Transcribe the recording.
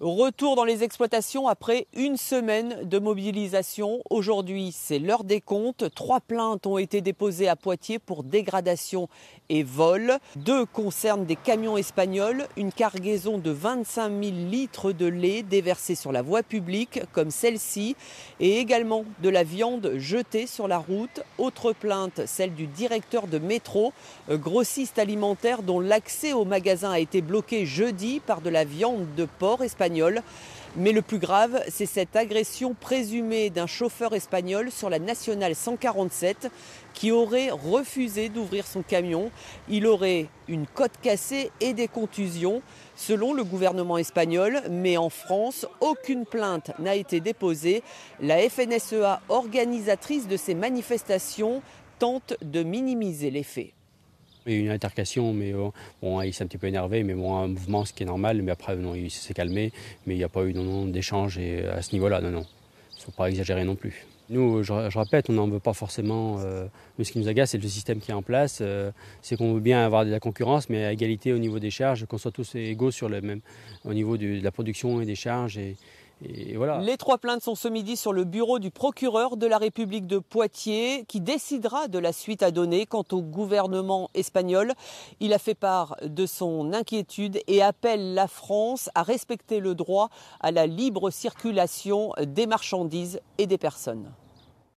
Retour dans les exploitations après une semaine de mobilisation. Aujourd'hui, c'est l'heure des comptes. Trois plaintes ont été déposées à Poitiers pour dégradation et vol. Deux concernent des camions espagnols, une cargaison de 25 000 litres de lait déversé sur la voie publique, comme celle-ci, et également de la viande jetée sur la route. Autre plainte, celle du directeur de métro, grossiste alimentaire dont l'accès au magasin a été bloqué jeudi par de la viande de porc mais le plus grave, c'est cette agression présumée d'un chauffeur espagnol sur la nationale 147 qui aurait refusé d'ouvrir son camion. Il aurait une côte cassée et des contusions, selon le gouvernement espagnol. Mais en France, aucune plainte n'a été déposée. La FNSEA, organisatrice de ces manifestations, tente de minimiser les faits. Il y a eu une altercation, mais euh, bon, il s'est un petit peu énervé, mais bon, un mouvement, ce qui est normal. Mais après, non, il s'est calmé, mais il n'y a pas eu d'échange à ce niveau-là, non, non. Il ne faut pas exagérer non plus. Nous, je, répète, on n'en veut pas forcément. Euh, mais ce qui nous agace, c'est le système qui est en place. Euh, c'est qu'on veut bien avoir de la concurrence, mais à égalité au niveau des charges, qu'on soit tous égaux sur le même, au niveau de, la production et des charges. Et, les trois plaintes sont ce midi sur le bureau du procureur de la République de Poitiers qui décidera de la suite à donner quant au gouvernement espagnol. Il a fait part de son inquiétude et appelle la France à respecter le droit à la libre circulation des marchandises et des personnes.